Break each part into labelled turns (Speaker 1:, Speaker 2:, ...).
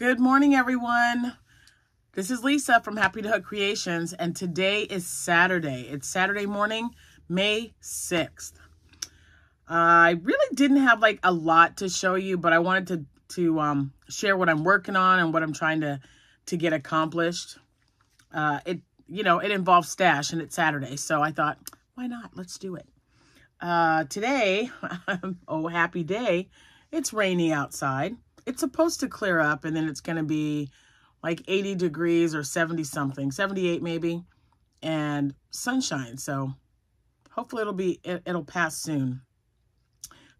Speaker 1: Good morning, everyone. This is Lisa from Happy to Hook Creations, and today is Saturday. It's Saturday morning, May 6th. Uh, I really didn't have like a lot to show you, but I wanted to to um, share what I'm working on and what I'm trying to to get accomplished. Uh, it you know it involves stash, and it's Saturday, so I thought, why not? Let's do it. Uh, today, oh happy day! It's rainy outside it's supposed to clear up and then it's going to be like 80 degrees or 70 something, 78 maybe, and sunshine. So hopefully it'll be, it, it'll pass soon.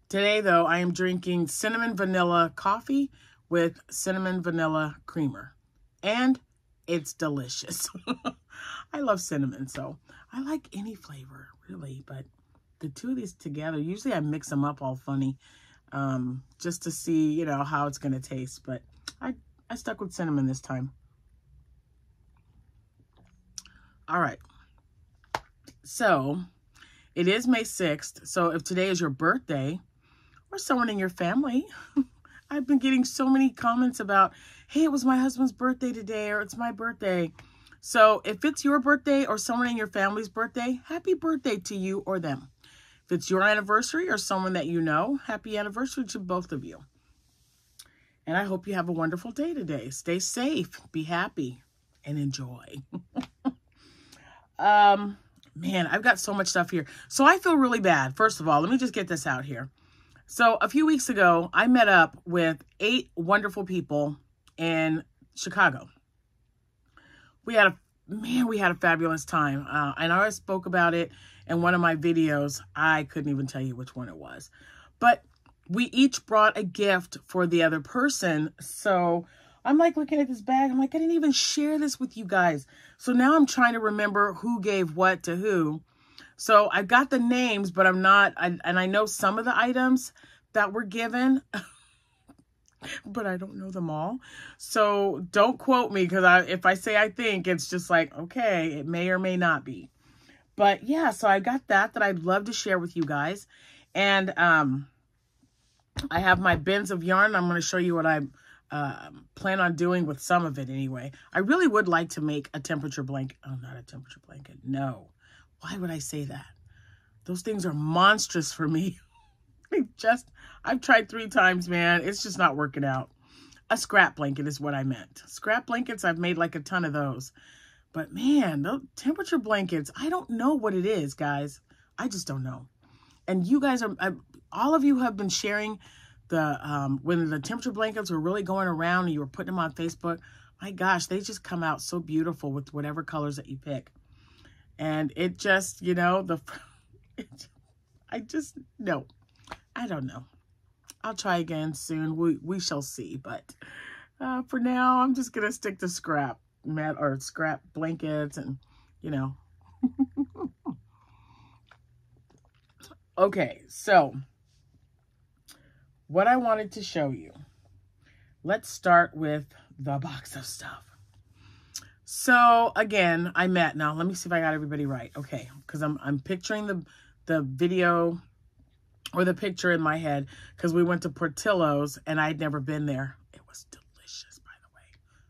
Speaker 1: Today though, I am drinking cinnamon vanilla coffee with cinnamon vanilla creamer and it's delicious. I love cinnamon, so I like any flavor really, but the two of these together, usually I mix them up all funny um, just to see, you know, how it's going to taste. But I, I stuck with cinnamon this time. All right. So it is May 6th. So if today is your birthday or someone in your family, I've been getting so many comments about, hey, it was my husband's birthday today or it's my birthday. So if it's your birthday or someone in your family's birthday, happy birthday to you or them. It's your anniversary or someone that you know, happy anniversary to both of you. And I hope you have a wonderful day today. Stay safe, be happy, and enjoy. um, man, I've got so much stuff here. So I feel really bad. First of all, let me just get this out here. So a few weeks ago, I met up with eight wonderful people in Chicago. We had a man, we had a fabulous time. Uh, and I already spoke about it in one of my videos. I couldn't even tell you which one it was. But we each brought a gift for the other person. So I'm like looking at this bag. I'm like, I didn't even share this with you guys. So now I'm trying to remember who gave what to who. So I got the names, but I'm not, I, and I know some of the items that were given. but I don't know them all. So don't quote me because I, if I say I think, it's just like, okay, it may or may not be. But yeah, so I got that that I'd love to share with you guys. And um, I have my bins of yarn. I'm going to show you what I uh, plan on doing with some of it anyway. I really would like to make a temperature blanket. Oh, not a temperature blanket. No. Why would I say that? Those things are monstrous for me. just, I've tried three times, man. It's just not working out. A scrap blanket is what I meant. Scrap blankets, I've made like a ton of those. But man, the temperature blankets, I don't know what it is, guys. I just don't know. And you guys are, I, all of you have been sharing the, um, when the temperature blankets were really going around and you were putting them on Facebook. My gosh, they just come out so beautiful with whatever colors that you pick. And it just, you know, the, it, I just, no, I don't know. I'll try again soon. We, we shall see. But uh, for now, I'm just going to stick to scrap mat or scrap blankets and, you know. okay, so what I wanted to show you. Let's start with the box of stuff. So again, I met now. Let me see if I got everybody right. Okay, because I'm I'm picturing the the video or the picture in my head because we went to Portillo's and I'd never been there. It was delicious, by the way.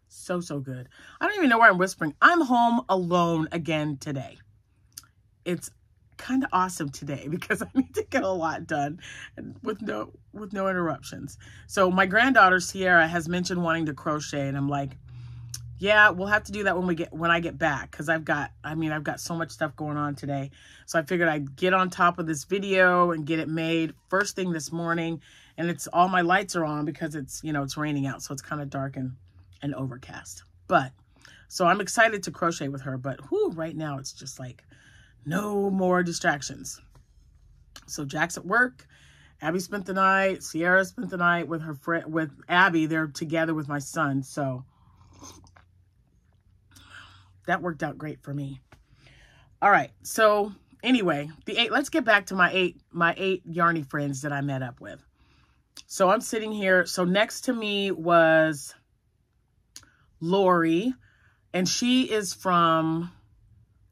Speaker 1: So, so good. I don't even know where I'm whispering. I'm home alone again today. It's kind of awesome today because I need to get a lot done with no with no interruptions. So my granddaughter Sierra has mentioned wanting to crochet and I'm like, yeah, we'll have to do that when we get when I get back because I've got I mean I've got so much stuff going on today. So I figured I'd get on top of this video and get it made first thing this morning. And it's all my lights are on because it's you know it's raining out, so it's kind of dark and, and overcast. But so I'm excited to crochet with her, but whoo, right now it's just like no more distractions. So Jack's at work. Abby spent the night. Sierra spent the night with her friend with Abby. They're together with my son. So that worked out great for me. All right. So anyway, the eight, let's get back to my eight, my eight yarny friends that I met up with. So I'm sitting here. So next to me was Lori, and she is from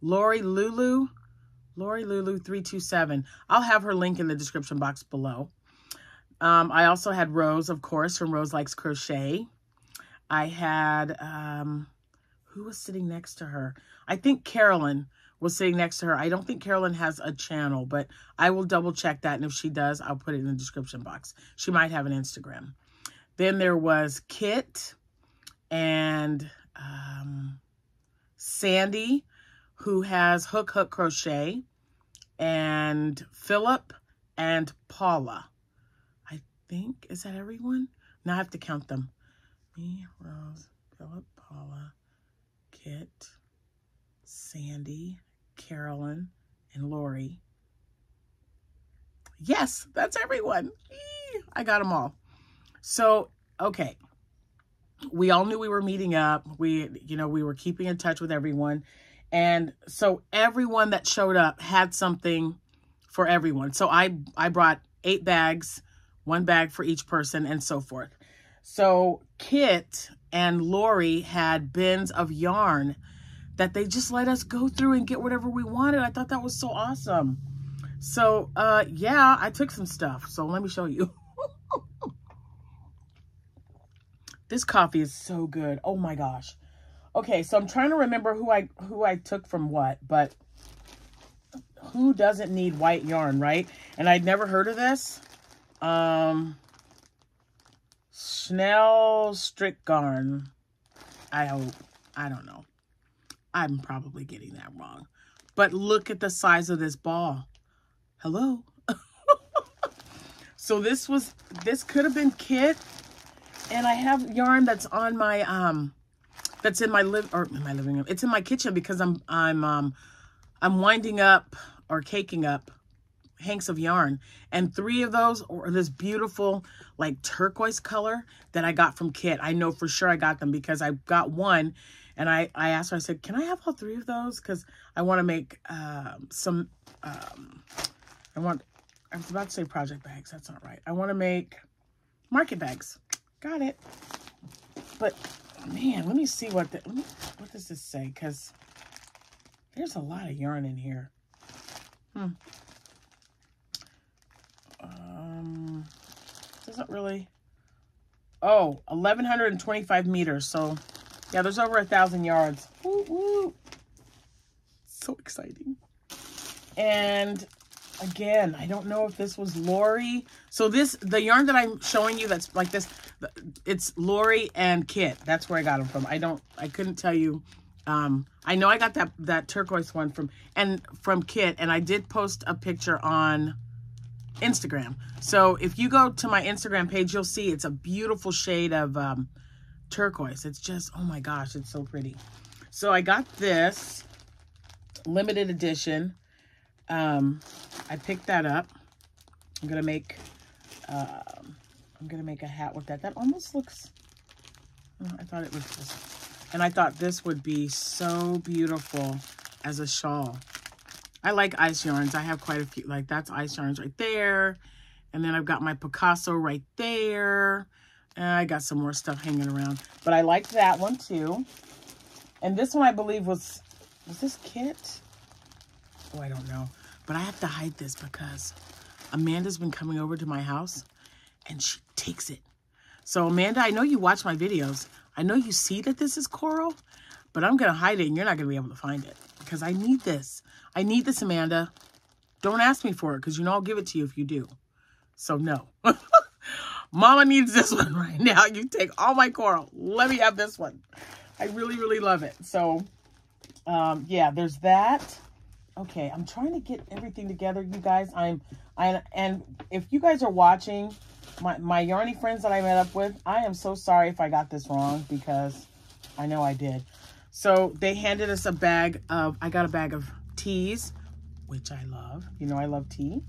Speaker 1: Lori Lulu, Lori Lulu 327. I'll have her link in the description box below. Um, I also had Rose, of course, from Rose Likes Crochet. I had, um, who was sitting next to her? I think Carolyn was sitting next to her. I don't think Carolyn has a channel, but I will double check that. And if she does, I'll put it in the description box. She might have an Instagram. Then there was Kit and um, Sandy, who has Hook Hook Crochet, and Philip and Paula. I think, is that everyone? Now I have to count them. Me, Rose, Philip, Paula, Sandy, Carolyn, and Lori. Yes, that's everyone. I got them all. So, okay. We all knew we were meeting up. We, you know, we were keeping in touch with everyone. And so everyone that showed up had something for everyone. So I I brought eight bags, one bag for each person and so forth. So Kit and Lori had bins of yarn that they just let us go through and get whatever we wanted. I thought that was so awesome. So, uh, yeah, I took some stuff. So let me show you. this coffee is so good. Oh my gosh. Okay, so I'm trying to remember who I who I took from what, but who doesn't need white yarn, right? And I'd never heard of this. Um, Schnell Strickgarn. I hope. I don't know. I'm probably getting that wrong. But look at the size of this ball. Hello? so this was, this could have been Kit. And I have yarn that's on my, um, that's in my live, or in my living room. It's in my kitchen because I'm, I'm, um, I'm winding up or caking up hanks of yarn. And three of those are this beautiful, like turquoise color that I got from Kit. I know for sure I got them because I got one and I, I asked her, I said, can I have all three of those? Because I want to make um, some, um, I want, I was about to say project bags. That's not right. I want to make market bags. Got it. But, man, let me see what, the, me, what does this say? Because there's a lot of yarn in here. Hmm. Doesn't really, oh, 1,125 meters. So yeah, there's over a thousand yards. Woo, woo. So exciting. And again, I don't know if this was Lori. So this, the yarn that I'm showing you that's like this, it's Lori and Kit. That's where I got them from. I don't, I couldn't tell you. Um, I know I got that, that turquoise one from, and from Kit, and I did post a picture on Instagram. So if you go to my Instagram page, you'll see it's a beautiful shade of, um, turquoise. It's just, oh my gosh, it's so pretty. So I got this limited edition. Um, I picked that up. I'm going to make, uh, I'm going to make a hat with that. That almost looks, oh, I thought it was just, and I thought this would be so beautiful as a shawl. I like ice yarns. I have quite a few, like that's ice yarns right there. And then I've got my Picasso right there. And I got some more stuff hanging around. But I liked that one too. And this one I believe was, was this Kit? Oh, I don't know. But I have to hide this because Amanda's been coming over to my house and she takes it. So Amanda, I know you watch my videos. I know you see that this is coral, but I'm going to hide it and you're not going to be able to find it because I need this. I need this, Amanda. Don't ask me for it because you know I'll give it to you if you do. So no. Mama needs this one right now. You take all my coral. Let me have this one. I really, really love it. So, um, yeah, there's that. Okay, I'm trying to get everything together, you guys. I'm, I and if you guys are watching, my my yarny friends that I met up with, I am so sorry if I got this wrong because I know I did. So they handed us a bag of, I got a bag of teas, which I love. You know I love tea.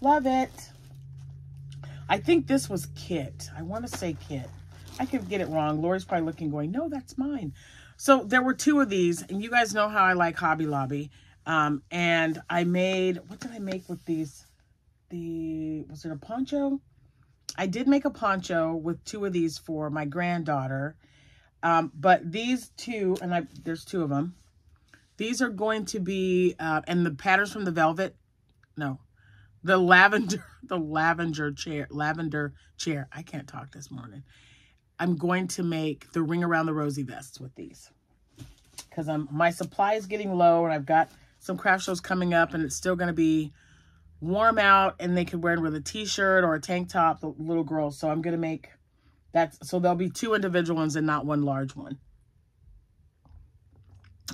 Speaker 1: Love it. I think this was Kit. I want to say Kit. I could get it wrong. Lori's probably looking going, no, that's mine. So there were two of these, and you guys know how I like Hobby Lobby. Um, and I made, what did I make with these? The, was it a poncho? I did make a poncho with two of these for my granddaughter. Um, but these two, and I, there's two of them. These are going to be, uh, and the patterns from the velvet, no, the lavender, the lavender chair, lavender chair. I can't talk this morning. I'm going to make the ring around the rosy vests with these. Because I'm my supply is getting low and I've got some craft shows coming up and it's still going to be warm out and they could wear it with a t-shirt or a tank top, the little girls. So I'm going to make that. So there'll be two individual ones and not one large one.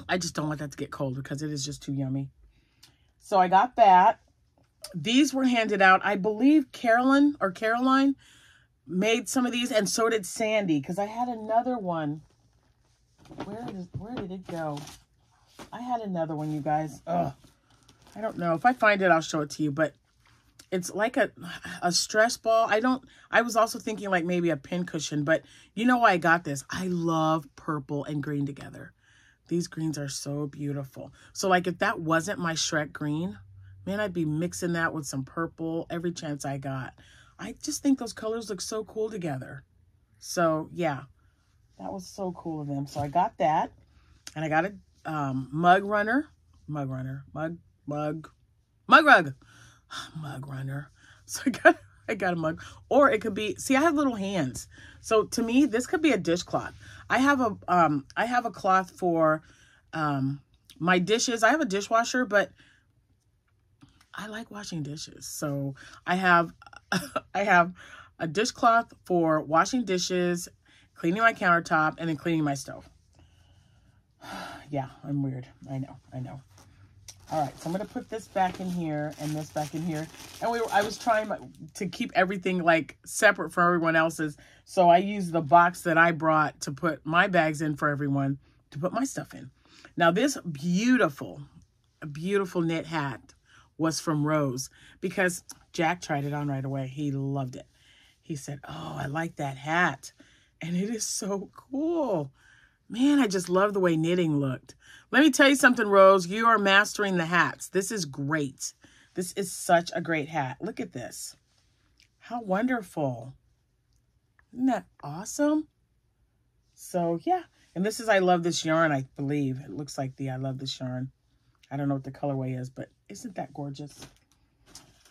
Speaker 1: I just don't want that to get cold because it is just too yummy. So I got that. These were handed out. I believe Carolyn or Caroline made some of these and so did Sandy because I had another one. Where did, where did it go? I had another one, you guys. Ugh. I don't know. If I find it, I'll show it to you. But it's like a, a stress ball. I don't, I was also thinking like maybe a pin cushion. But you know why I got this? I love purple and green together. These greens are so beautiful. So like if that wasn't my Shrek green, man, I'd be mixing that with some purple every chance I got. I just think those colors look so cool together. So yeah, that was so cool of them. So I got that and I got a um, mug runner, mug runner, mug, mug, mug rug, mug runner. So I got, I got a mug or it could be, see, I have little hands. So to me, this could be a dishcloth. I have a, um, I have a cloth for, um, my dishes. I have a dishwasher, but I like washing dishes. So I have, I have a dishcloth for washing dishes, cleaning my countertop, and then cleaning my stove. yeah, I'm weird. I know, I know. All right, so I'm going to put this back in here and this back in here. And we were, I was trying to keep everything like separate for everyone else's. So I used the box that I brought to put my bags in for everyone to put my stuff in. Now this beautiful, beautiful knit hat was from Rose because Jack tried it on right away. He loved it. He said, oh, I like that hat. And it is so cool. Man, I just love the way knitting looked. Let me tell you something, Rose. You are mastering the hats. This is great. This is such a great hat. Look at this. How wonderful. Isn't that awesome? So, yeah. And this is I Love This Yarn, I believe. It looks like the I Love This Yarn. I don't know what the colorway is, but isn't that gorgeous?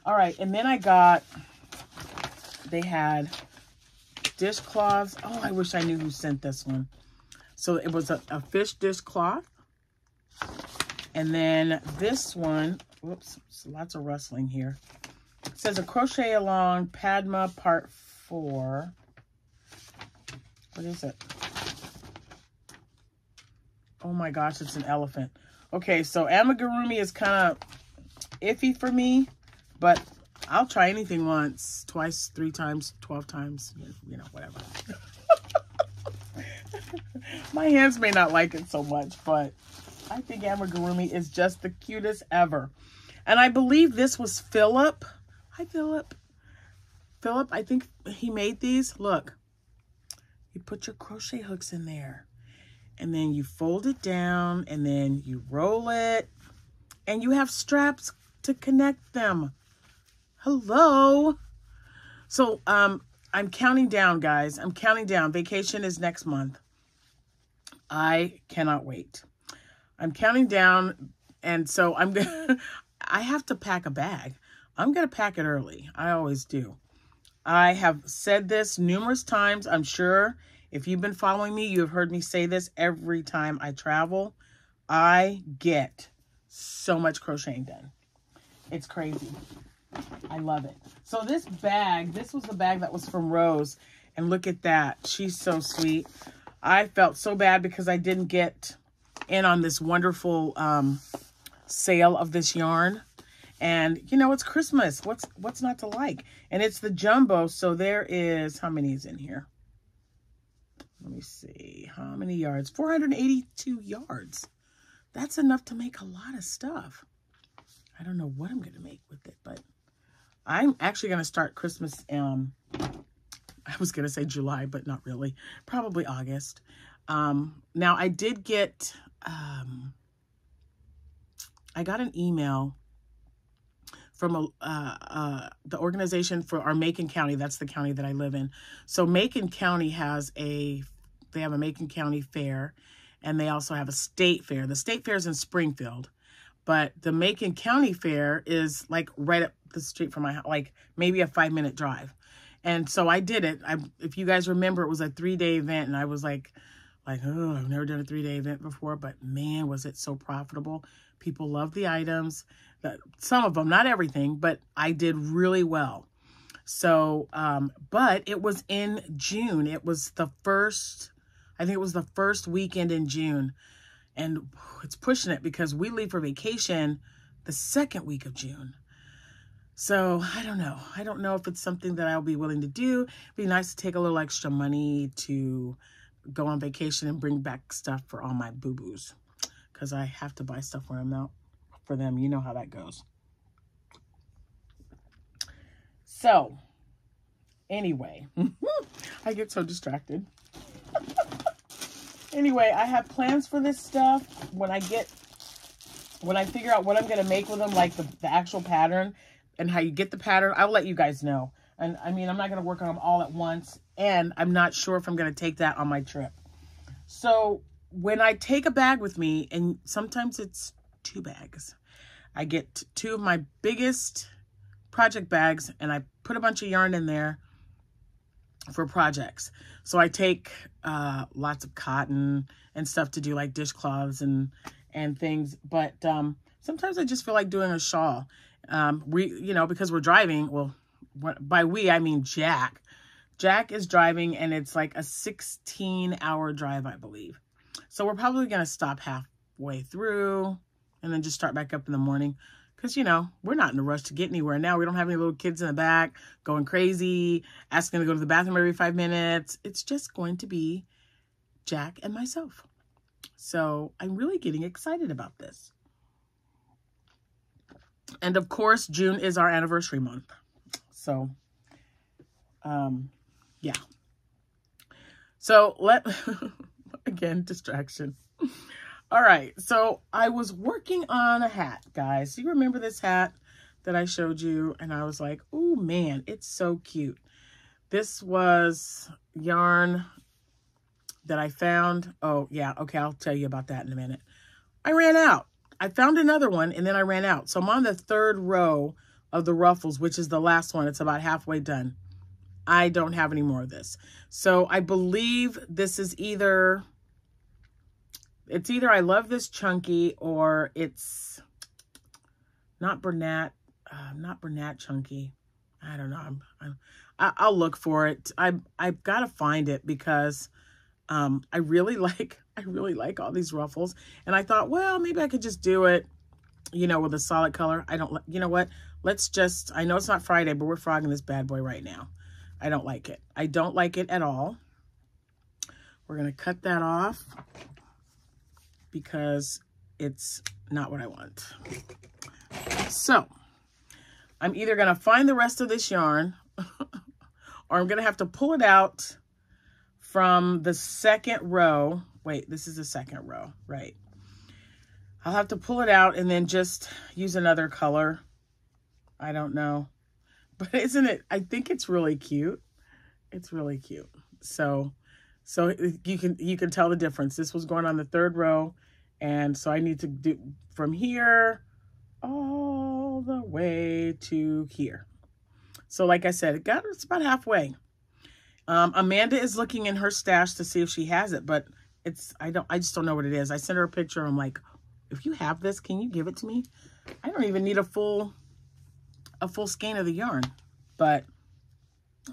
Speaker 1: All right. And then I got, they had dishcloths. Oh, I wish I knew who sent this one. So it was a, a fish cloth, And then this one, whoops, lots of rustling here. It says a crochet along Padma part four. What is it? Oh my gosh, it's an elephant. Okay, so amigurumi is kind of iffy for me, but I'll try anything once, twice, three times, 12 times, you know, whatever. My hands may not like it so much, but I think amigurumi is just the cutest ever. And I believe this was Philip. Hi, Philip. Philip, I think he made these. Look, you put your crochet hooks in there. And then you fold it down and then you roll it. And you have straps to connect them. Hello. So um, I'm counting down, guys. I'm counting down. Vacation is next month. I cannot wait. I'm counting down, and so I'm gonna. I have to pack a bag. I'm gonna pack it early. I always do. I have said this numerous times. I'm sure if you've been following me, you have heard me say this every time I travel. I get so much crocheting done. It's crazy. I love it. So this bag, this was the bag that was from Rose. And look at that. She's so sweet. I felt so bad because I didn't get in on this wonderful um, sale of this yarn. And, you know, it's Christmas. What's what's not to like? And it's the jumbo. So there is, how many is in here? Let me see. How many yards? 482 yards. That's enough to make a lot of stuff. I don't know what I'm going to make with it, but I'm actually going to start Christmas um, I was going to say July, but not really. Probably August. Um, now, I did get, um, I got an email from a, uh, uh, the organization for our Macon County. That's the county that I live in. So Macon County has a, they have a Macon County fair and they also have a state fair. The state fair is in Springfield, but the Macon County fair is like right up the street from my house, like maybe a five minute drive. And so I did it. I, if you guys remember, it was a three day event, and I was like, like, oh, I've never done a three day event before, but man, was it so profitable. People loved the items, some of them, not everything, but I did really well. So, um, but it was in June. It was the first, I think it was the first weekend in June. And it's pushing it because we leave for vacation the second week of June. So I don't know. I don't know if it's something that I'll be willing to do. It'd be nice to take a little extra money to go on vacation and bring back stuff for all my boo-boos. Because I have to buy stuff when I'm out for them. You know how that goes. So, anyway, I get so distracted. anyway, I have plans for this stuff. When I get, when I figure out what I'm going to make with them, like the, the actual pattern, and how you get the pattern, I'll let you guys know. And I mean, I'm not going to work on them all at once. And I'm not sure if I'm going to take that on my trip. So when I take a bag with me, and sometimes it's two bags, I get two of my biggest project bags and I put a bunch of yarn in there for projects. So I take uh, lots of cotton and stuff to do like dishcloths and and things. But um, sometimes I just feel like doing a shawl. Um, we, you know, because we're driving, well, by we, I mean Jack. Jack is driving and it's like a 16 hour drive, I believe. So we're probably going to stop halfway through and then just start back up in the morning. Because, you know, we're not in a rush to get anywhere now. We don't have any little kids in the back going crazy, asking to go to the bathroom every five minutes. It's just going to be Jack and myself. So I'm really getting excited about this. And of course, June is our anniversary month. So, um, yeah. So let, again, distraction. All right. So I was working on a hat, guys. You remember this hat that I showed you? And I was like, oh man, it's so cute. This was yarn that I found. Oh yeah. Okay. I'll tell you about that in a minute. I ran out. I found another one and then I ran out. So I'm on the third row of the ruffles, which is the last one. It's about halfway done. I don't have any more of this. So I believe this is either, it's either I love this chunky or it's not Bernat, uh, not Bernat chunky. I don't know. I'm, I'm, I'll look for it. I, I've got to find it because um, I really like, I really like all these ruffles. And I thought, well, maybe I could just do it, you know, with a solid color. I don't, you know what? Let's just, I know it's not Friday, but we're frogging this bad boy right now. I don't like it. I don't like it at all. We're going to cut that off because it's not what I want. So, I'm either going to find the rest of this yarn or I'm going to have to pull it out from the second row. Wait, this is the second row, right? I'll have to pull it out and then just use another color. I don't know. But isn't it, I think it's really cute. It's really cute. So, so you can, you can tell the difference. This was going on the third row. And so I need to do from here all the way to here. So like I said, it got, it's about halfway. Um, Amanda is looking in her stash to see if she has it, but it's, I don't, I just don't know what it is. I sent her a picture. I'm like, if you have this, can you give it to me? I don't even need a full a full skein of the yarn, but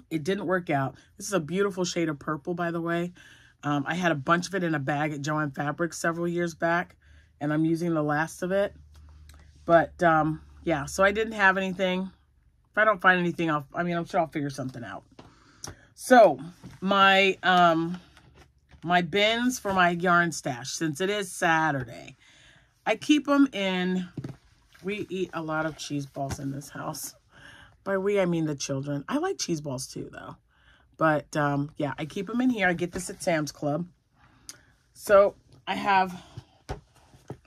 Speaker 1: it didn't work out. This is a beautiful shade of purple, by the way. Um, I had a bunch of it in a bag at Joann Fabrics several years back, and I'm using the last of it. But, um, yeah, so I didn't have anything. If I don't find anything, I'll, I mean, I'm sure I'll figure something out. So, my, um, my bins for my yarn stash, since it is Saturday, I keep them in we eat a lot of cheese balls in this house. By we, I mean the children. I like cheese balls too, though. But, um, yeah, I keep them in here. I get this at Sam's Club. So, I have,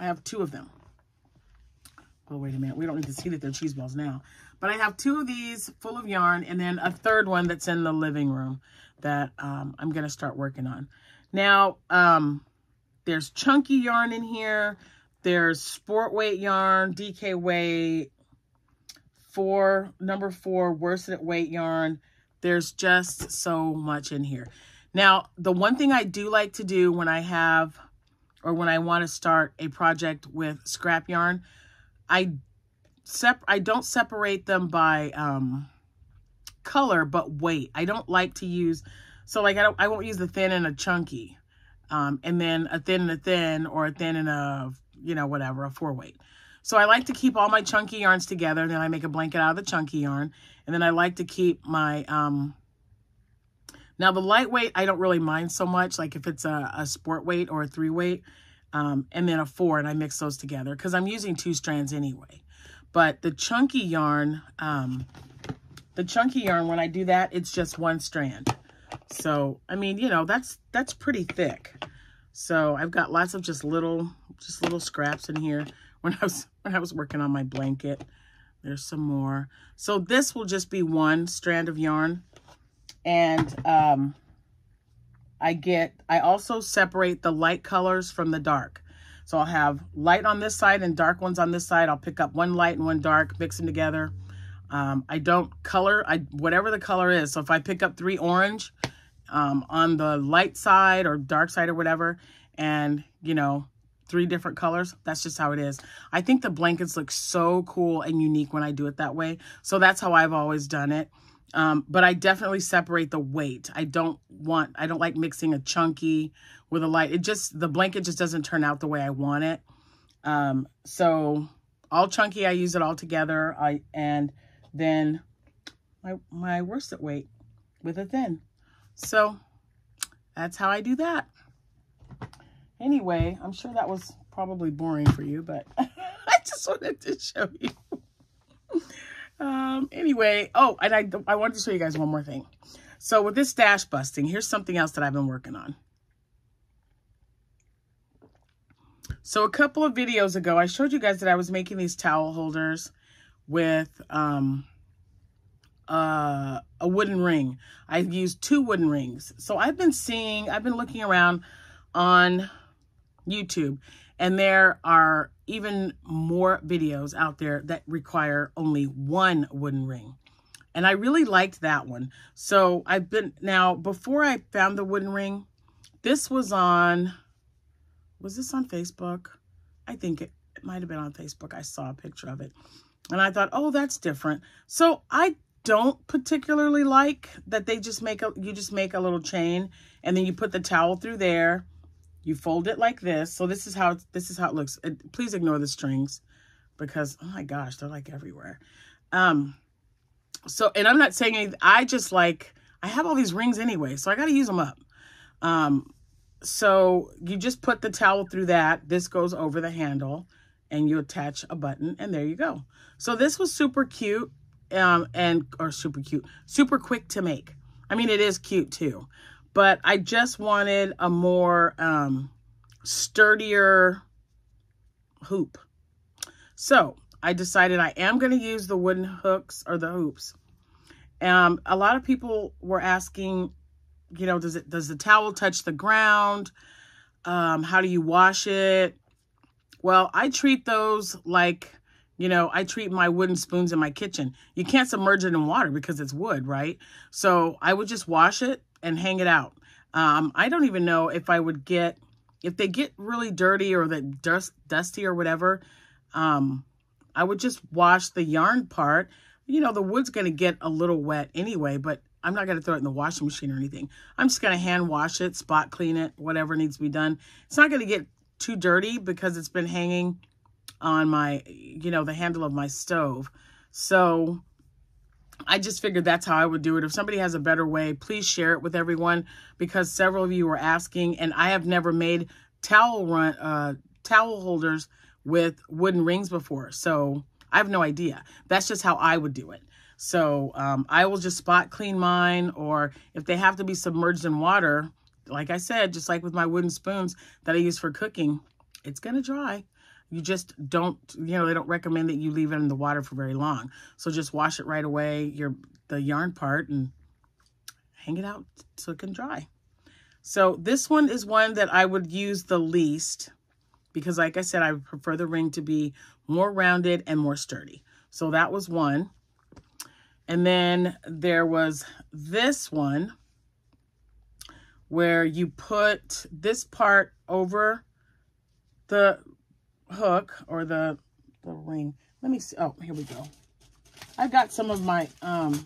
Speaker 1: I have two of them. Oh, wait a minute. We don't need to see that they're cheese balls now. But I have two of these full of yarn and then a third one that's in the living room that um, I'm going to start working on. Now, um, there's chunky yarn in here. There's sport weight yarn, DK weight, four, number four, worsted weight yarn. There's just so much in here. Now, the one thing I do like to do when I have or when I want to start a project with scrap yarn, I sep I don't separate them by um, color, but weight. I don't like to use, so like I don't, I won't use the thin and a chunky, um, and then a thin and a thin, or a thin and a, you know, whatever, a four weight. So I like to keep all my chunky yarns together, and then I make a blanket out of the chunky yarn, and then I like to keep my, um, now the lightweight, I don't really mind so much, like if it's a, a sport weight or a three weight, um, and then a four, and I mix those together, because I'm using two strands anyway. But the chunky yarn, um, the chunky yarn, when I do that, it's just one strand. So, I mean, you know, that's, that's pretty thick. So I've got lots of just little, just little scraps in here. When I was, when I was working on my blanket, there's some more. So this will just be one strand of yarn. And, um, I get, I also separate the light colors from the dark. So I'll have light on this side and dark ones on this side. I'll pick up one light and one dark, mix them together. Um, I don't color, I whatever the color is. So if I pick up three orange um, on the light side or dark side or whatever, and, you know, three different colors, that's just how it is. I think the blankets look so cool and unique when I do it that way. So that's how I've always done it. Um, but I definitely separate the weight. I don't want, I don't like mixing a chunky with a light. It just, the blanket just doesn't turn out the way I want it. Um, so all chunky, I use it all together. I, and then my, my worsted weight with a thin. So that's how I do that. Anyway, I'm sure that was probably boring for you, but I just wanted to show you. Um, anyway, oh, and I, I wanted to show you guys one more thing. So with this stash busting, here's something else that I've been working on. So a couple of videos ago, I showed you guys that I was making these towel holders with um, uh, a wooden ring. I used two wooden rings. So I've been seeing, I've been looking around on YouTube and there are even more videos out there that require only one wooden ring. And I really liked that one. So I've been, now before I found the wooden ring, this was on, was this on Facebook? I think it, it might have been on Facebook. I saw a picture of it. And I thought, oh, that's different. So I don't particularly like that they just make a, you just make a little chain and then you put the towel through there you fold it like this. So this is how this is how it looks. Please ignore the strings because oh my gosh, they're like everywhere. Um, so and I'm not saying anything. I just like I have all these rings anyway, so I got to use them up. Um, so you just put the towel through that. This goes over the handle and you attach a button and there you go. So this was super cute um, and or super cute, super quick to make. I mean, it is cute too but I just wanted a more um, sturdier hoop. So I decided I am going to use the wooden hooks or the hoops. Um, a lot of people were asking, you know, does it does the towel touch the ground? Um, how do you wash it? Well, I treat those like, you know, I treat my wooden spoons in my kitchen. You can't submerge it in water because it's wood, right? So I would just wash it and hang it out. Um, I don't even know if I would get, if they get really dirty or the dust, dusty or whatever, um, I would just wash the yarn part. You know, the wood's going to get a little wet anyway, but I'm not going to throw it in the washing machine or anything. I'm just going to hand wash it, spot clean it, whatever needs to be done. It's not going to get too dirty because it's been hanging on my, you know, the handle of my stove. So I just figured that's how I would do it. If somebody has a better way, please share it with everyone because several of you were asking and I have never made towel run uh, towel holders with wooden rings before. So I have no idea. That's just how I would do it. So um, I will just spot clean mine or if they have to be submerged in water, like I said, just like with my wooden spoons that I use for cooking, it's going to dry you just don't, you know, they don't recommend that you leave it in the water for very long. So just wash it right away, your the yarn part, and hang it out so it can dry. So this one is one that I would use the least because like I said, I prefer the ring to be more rounded and more sturdy. So that was one. And then there was this one where you put this part over the hook or the, the ring. Let me see. Oh, here we go. I've got some of my, um,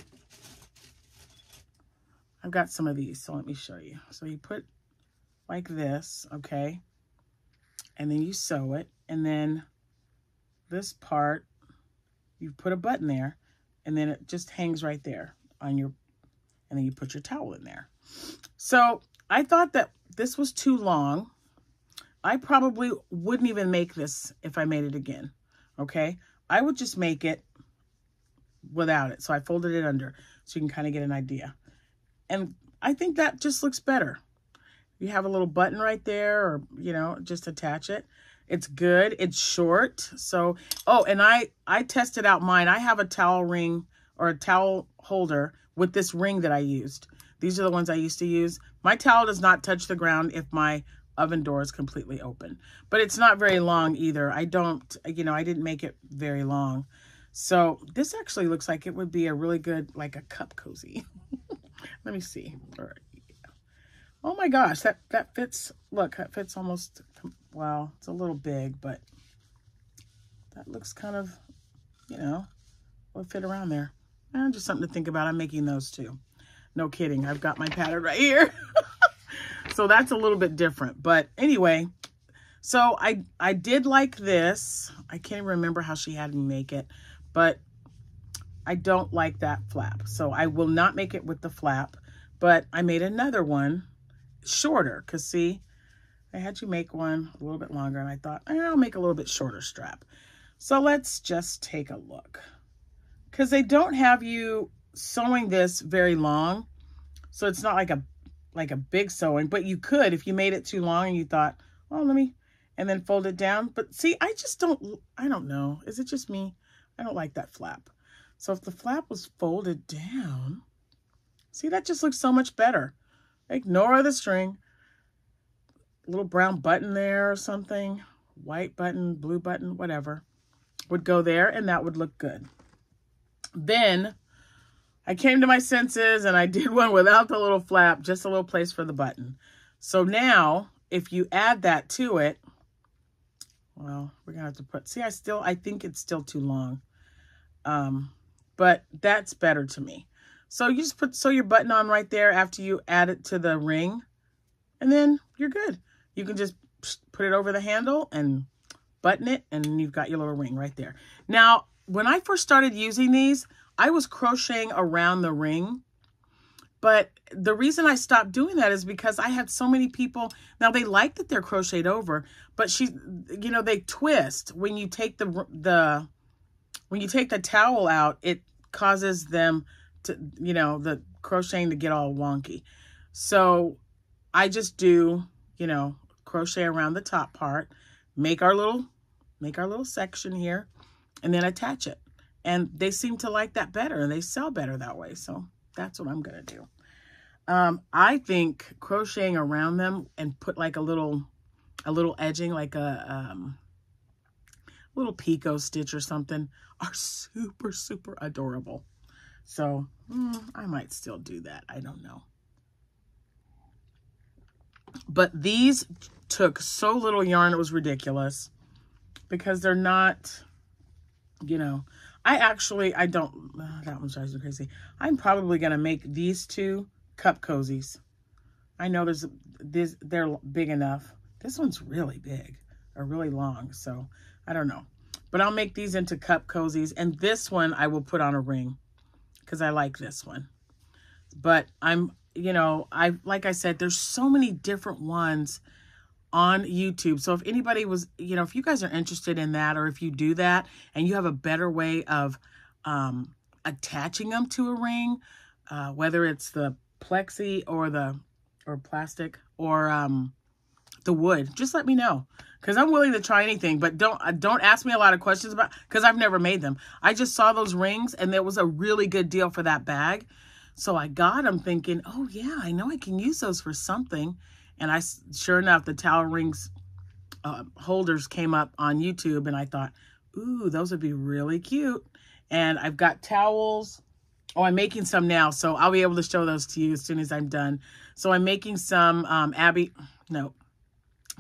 Speaker 1: I've got some of these. So let me show you. So you put like this, okay? And then you sew it. And then this part, you put a button there. And then it just hangs right there on your, and then you put your towel in there. So I thought that this was too long. I probably wouldn't even make this if I made it again, okay? I would just make it without it. So I folded it under so you can kind of get an idea. And I think that just looks better. You have a little button right there or, you know, just attach it. It's good. It's short. So, oh, and I, I tested out mine. I have a towel ring or a towel holder with this ring that I used. These are the ones I used to use. My towel does not touch the ground if my oven door is completely open. But it's not very long either. I don't, you know, I didn't make it very long. So this actually looks like it would be a really good, like a cup cozy. Let me see. All right. Oh my gosh, that, that fits, look, that fits almost, well, it's a little big, but that looks kind of, you know, will fit around there. And just something to think about. I'm making those too. No kidding. I've got my pattern right here. so that's a little bit different. But anyway, so I, I did like this. I can't remember how she had me make it, but I don't like that flap. So I will not make it with the flap, but I made another one shorter because see, I had you make one a little bit longer and I thought eh, I'll make a little bit shorter strap. So let's just take a look because they don't have you sewing this very long. So it's not like a like a big sewing, but you could if you made it too long and you thought, oh, let me, and then fold it down. But see, I just don't, I don't know. Is it just me? I don't like that flap. So if the flap was folded down, see, that just looks so much better. Ignore the string. Little brown button there or something. White button, blue button, whatever. Would go there and that would look good. Then I came to my senses and I did one without the little flap, just a little place for the button. So now, if you add that to it, well, we're going to have to put, see, I still, I think it's still too long. Um, but that's better to me. So you just put, sew your button on right there after you add it to the ring and then you're good. You can just put it over the handle and button it and you've got your little ring right there. Now, when I first started using these, I was crocheting around the ring. But the reason I stopped doing that is because I had so many people. Now they like that they're crocheted over, but she, you know, they twist when you take the the when you take the towel out. It causes them to, you know, the crocheting to get all wonky. So I just do, you know, crochet around the top part, make our little, make our little section here, and then attach it. And they seem to like that better and they sell better that way. So that's what I'm going to do. Um, I think crocheting around them and put like a little, a little edging, like a um, little picot stitch or something are super, super adorable. So mm, I might still do that. I don't know. But these took so little yarn, it was ridiculous because they're not, you know, I actually, I don't, that one drives me crazy. I'm probably going to make these two cup cozies. I know there's, this, they're big enough. This one's really big or really long, so I don't know. But I'll make these into cup cozies, and this one I will put on a ring because I like this one. But I'm, you know, I like I said, there's so many different ones on YouTube. So if anybody was, you know, if you guys are interested in that or if you do that and you have a better way of um, attaching them to a ring, uh, whether it's the plexi or the or plastic or um, the wood, just let me know because I'm willing to try anything. But don't uh, don't ask me a lot of questions about because I've never made them. I just saw those rings and there was a really good deal for that bag. So I got them thinking, oh yeah, I know I can use those for something. And I, sure enough, the towel rings uh, holders came up on YouTube and I thought, ooh, those would be really cute. And I've got towels Oh, I'm making some now, so I'll be able to show those to you as soon as I'm done. So I'm making some um, Abby, no,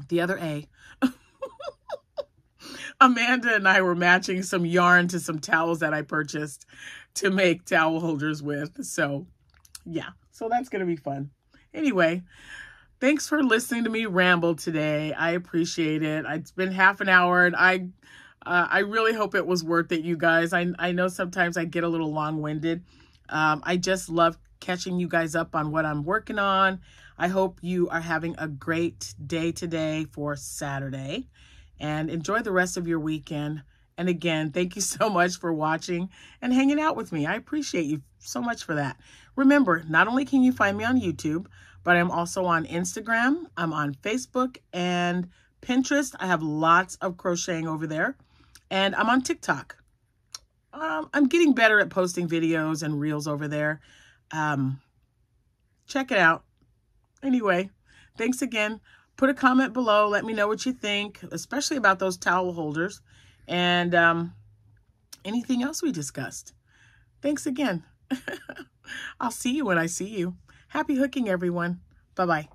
Speaker 1: the other A. Amanda and I were matching some yarn to some towels that I purchased to make towel holders with. So yeah, so that's going to be fun. Anyway, thanks for listening to me ramble today. I appreciate it. It's been half an hour and I uh, I really hope it was worth it, you guys. I, I know sometimes I get a little long-winded. Um, I just love catching you guys up on what I'm working on. I hope you are having a great day today for Saturday and enjoy the rest of your weekend. And again, thank you so much for watching and hanging out with me. I appreciate you so much for that. Remember, not only can you find me on YouTube, but I'm also on Instagram, I'm on Facebook and Pinterest. I have lots of crocheting over there. And I'm on TikTok. Um, I'm getting better at posting videos and reels over there. Um, check it out. Anyway, thanks again. Put a comment below. Let me know what you think, especially about those towel holders and um, anything else we discussed. Thanks again. I'll see you when I see you. Happy hooking, everyone. Bye-bye.